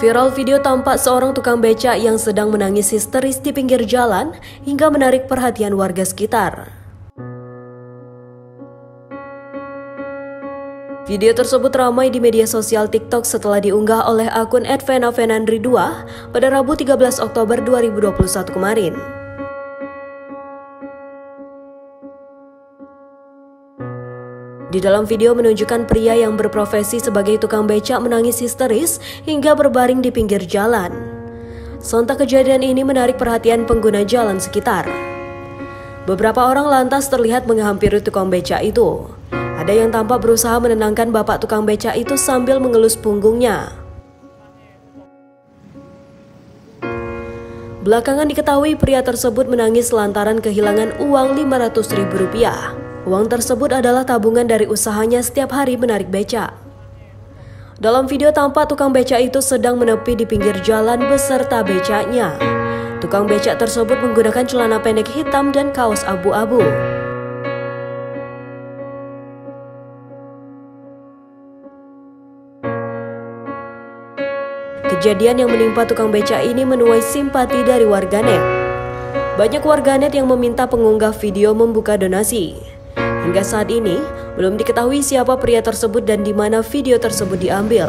Viral video tampak seorang tukang becak yang sedang menangis histeris di pinggir jalan hingga menarik perhatian warga sekitar. Video tersebut ramai di media sosial TikTok setelah diunggah oleh akun @venavendri2 pada Rabu 13 Oktober 2021 kemarin. Di dalam video menunjukkan pria yang berprofesi sebagai tukang becak menangis histeris hingga berbaring di pinggir jalan. Sontak kejadian ini menarik perhatian pengguna jalan sekitar. Beberapa orang lantas terlihat menghampiri tukang becak itu. Ada yang tampak berusaha menenangkan bapak tukang becak itu sambil mengelus punggungnya. Belakangan diketahui pria tersebut menangis lantaran kehilangan uang 500 ribu rupiah. Uang tersebut adalah tabungan dari usahanya setiap hari menarik becak. Dalam video tampak tukang becak itu sedang menepi di pinggir jalan beserta becaknya. Tukang becak tersebut menggunakan celana pendek hitam dan kaos abu-abu. Kejadian yang menimpa tukang becak ini menuai simpati dari warganet. Banyak warganet yang meminta pengunggah video membuka donasi. Hingga saat ini, belum diketahui siapa pria tersebut dan di mana video tersebut diambil.